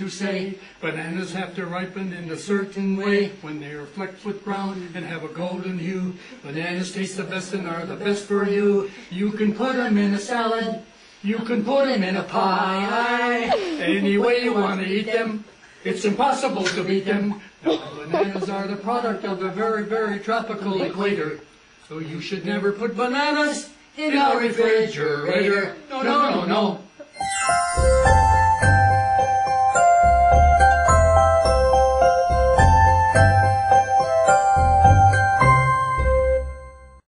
To say, Bananas have to ripen in a certain way when they are flecked with brown and have a golden hue. Bananas taste the best and are the best for you. You can put them in a salad. You can put them in a pie. Any way you want to eat them. It's impossible to beat them. Now, bananas are the product of a very, very tropical equator. So you should never put bananas in our refrigerator. No, no, no, no.